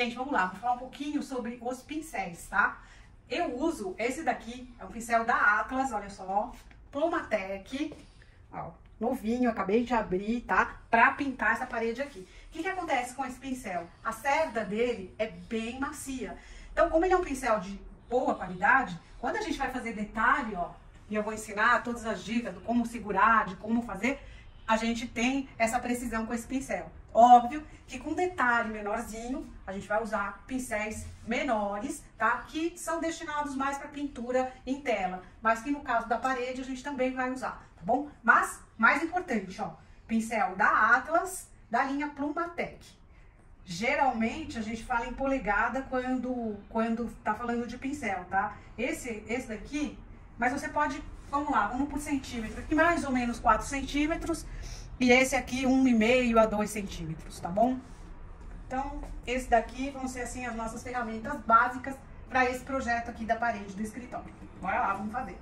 Gente, vamos lá, vou falar um pouquinho sobre os pincéis, tá? Eu uso esse daqui, é um pincel da Atlas, olha só, Plumatec, ó, novinho, acabei de abrir, tá? Pra pintar essa parede aqui. O que que acontece com esse pincel? A cerda dele é bem macia. Então, como ele é um pincel de boa qualidade, quando a gente vai fazer detalhe, ó, e eu vou ensinar todas as dicas de como segurar, de como fazer, a gente tem essa precisão com esse pincel. Óbvio que com detalhe menorzinho, a gente vai usar pincéis menores, tá? Que são destinados mais para pintura em tela, mas que no caso da parede a gente também vai usar, tá bom? Mas, mais importante, ó, pincel da Atlas, da linha Plumatec. Geralmente a gente fala em polegada quando, quando tá falando de pincel, tá? Esse, esse daqui, mas você pode, vamos lá, vamos por centímetro, aqui mais ou menos 4 centímetros, e esse aqui, 1,5 a 2 centímetros, tá bom? Então, esse daqui vão ser assim as nossas ferramentas básicas para esse projeto aqui da parede do escritório. Bora lá, vamos fazer.